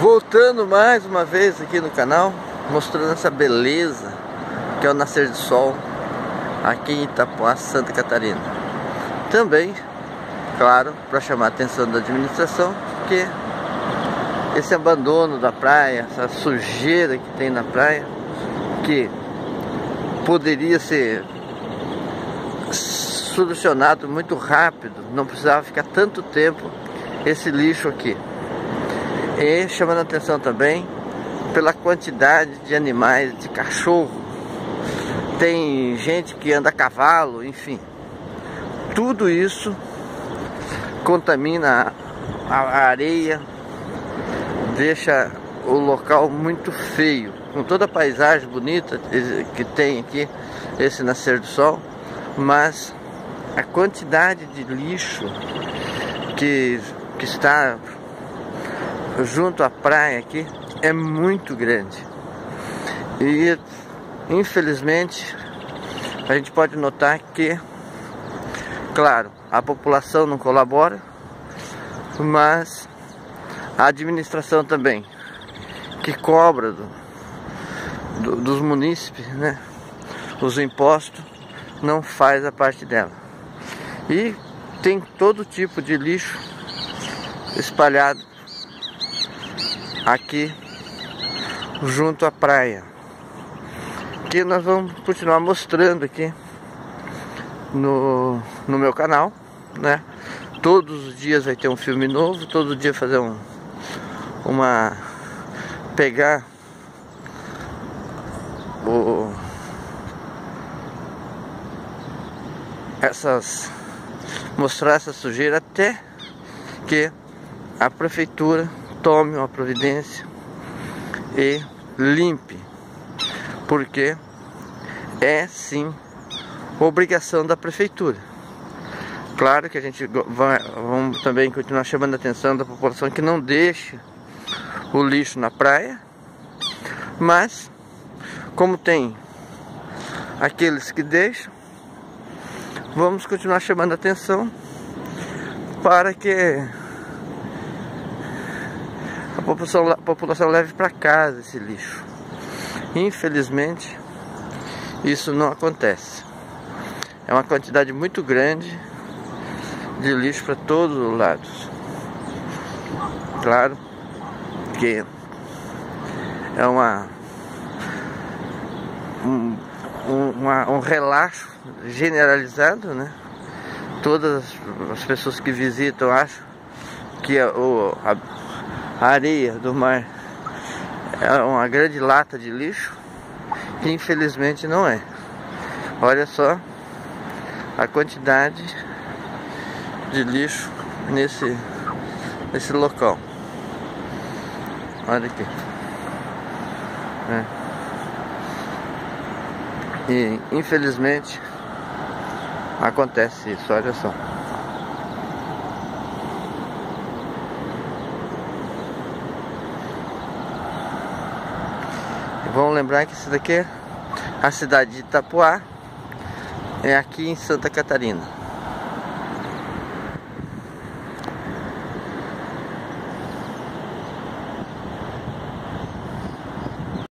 Voltando mais uma vez aqui no canal, mostrando essa beleza que é o nascer do sol aqui em Itapuá, Santa Catarina. Também, claro, para chamar a atenção da administração, que esse abandono da praia, essa sujeira que tem na praia, que poderia ser solucionado muito rápido, não precisava ficar tanto tempo esse lixo aqui. E chamando a atenção também pela quantidade de animais, de cachorro. Tem gente que anda a cavalo, enfim. Tudo isso contamina a areia, deixa o local muito feio. Com toda a paisagem bonita que tem aqui, esse nascer do sol, mas a quantidade de lixo que, que está junto à praia aqui é muito grande. E infelizmente a gente pode notar que, claro, a população não colabora, mas a administração também, que cobra do, do, dos munícipes, né, os impostos, não faz a parte dela. E tem todo tipo de lixo espalhado aqui junto à praia. Que nós vamos continuar mostrando aqui no, no meu canal, né? Todos os dias vai ter um filme novo, todo dia fazer um uma pegar o essas mostrar essa sujeira até que a prefeitura tome uma providência e limpe, porque é sim obrigação da prefeitura. Claro que a gente vai, vamos também continuar chamando a atenção da população que não deixe o lixo na praia, mas como tem aqueles que deixam, vamos continuar chamando a atenção para que a população, a população leve para casa esse lixo. Infelizmente, isso não acontece. É uma quantidade muito grande de lixo para todos os lados. Claro que é uma um, uma, um relaxo generalizado, né? Todas as pessoas que visitam acham que a, o, a, a areia do mar é uma grande lata de lixo, que infelizmente não é. Olha só a quantidade de lixo nesse, nesse local. Olha aqui. É. E infelizmente acontece isso, olha só. Vamos lembrar que isso daqui é a cidade de Itapuá, é aqui em Santa Catarina.